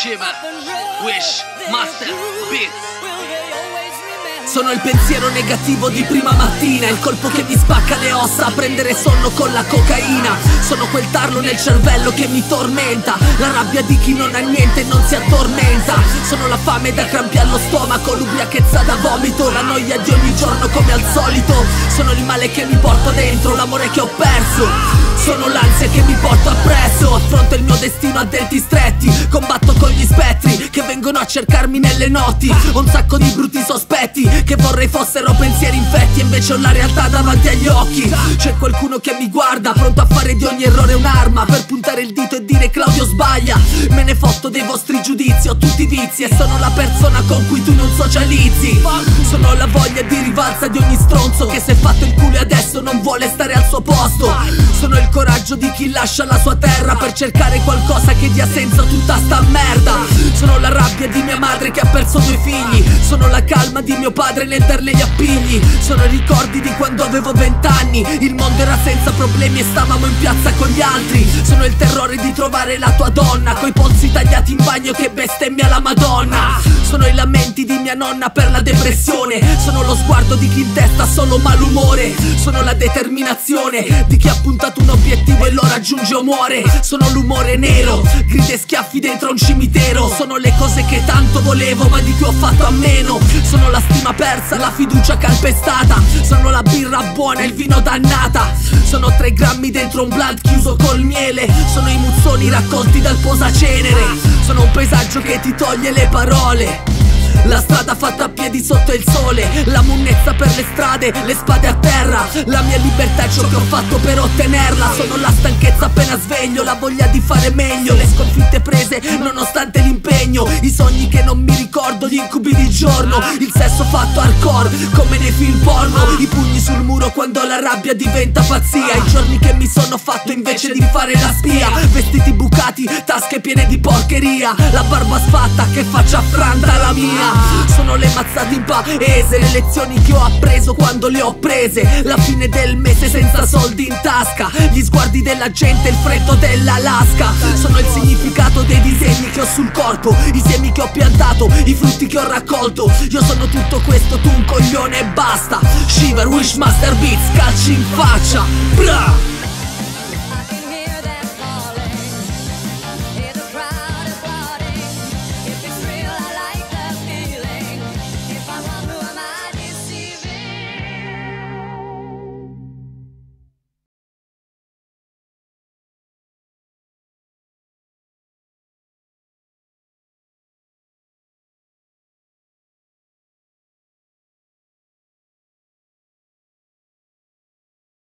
Shiver, Wish, Master, Beats. Sono il pensiero negativo di prima mattina Il colpo che mi spacca le ossa a prendere sonno con la cocaina. Sono quel tarlo nel cervello che mi tormenta La rabbia di chi non ha niente e non si addormenta Sono la fame da crampi allo stomaco L'ubriachezza da vomito La noia di ogni giorno come al solito. Sono il male che mi porto dentro L'amore che ho perso. Sono l'ansia che mi porto il mio destino a denti stretti. Combatto con gli spettri che vengono a cercarmi nelle notti. Ho un sacco di brutti sospetti Che vorrei fossero pensieri infetti E invece ho la realtà davanti agli occhi. C'è qualcuno che mi guarda Pronto a fare di ogni errore un'arma Per puntare il dito e dire Claudio sbaglia. Me ne fotto dei vostri giudizi Ho tutti vizi e sono la persona con cui tu non socializzi. Sono la voglia di rivalsa di ogni stronzo Che si è fatto il culo e adesso non vuole stare al suo posto. Sono il coraggio di chi lascia la sua terra Per cercare qualcosa che dia senso a tutta sta merda. Sono la rabbia di mia madre che ha perso due figli. Sono la calma di mio padre nel darle gli appigli. Sono i ricordi di quando avevo vent'anni. Il mondo era senza problemi e stavamo in piazza con gli altri. Sono il terrore di trovare la tua donna Coi polsi tagliati in bagno che bestemmia la madonna. Sono i lamenti di mia nonna per la depressione. Sono lo sguardo di chi in testa solo malumore. Sono la determinazione di chi ha puntato un obiettivo e lo raggiunge o muore. Sono l'umore nero, grida e schiaffi dentro un cimitero. Sono le cose che tanto volevo ma di cui ho fatto a meno. Sono la stima persa, la fiducia calpestata. Sono la birra buona e il vino dannata. Sono tre grammi dentro un blunt chiuso col miele. Sono i muzzoni raccolti dal posacenere. Sono un paesaggio che ti toglie le parole la strada fatta a piedi sotto il sole La munnezza per le strade, le spade a terra. La mia libertà è ciò che ho fatto per ottenerla. Sono la stanchezza appena sveglio La voglia di fare meglio. Le sconfitte prese nonostante l'impegno I sogni che non mi ricordo Gli incubi di giorno. Il sesso fatto hardcore Come nei film porno. I pugni sul muro quando la rabbia diventa pazzia. I giorni che mi sono fatto invece di fare la spia Vestiti bucati, tasche piene di porcheria. La barba sfatta che faccia affranta la mia. Sono le mazzate in paese Le lezioni che ho appreso quando le ho prese. La fine del mese senza soldi in tasca. Gli sguardi della gente, il freddo dell'Alaska. Sono il significato dei disegni che ho sul corpo I semi che ho piantato, i frutti che ho raccolto. Io sono tutto questo, tu un coglione e basta. Shiver, Wishmaster Beats, calci in faccia. Bra!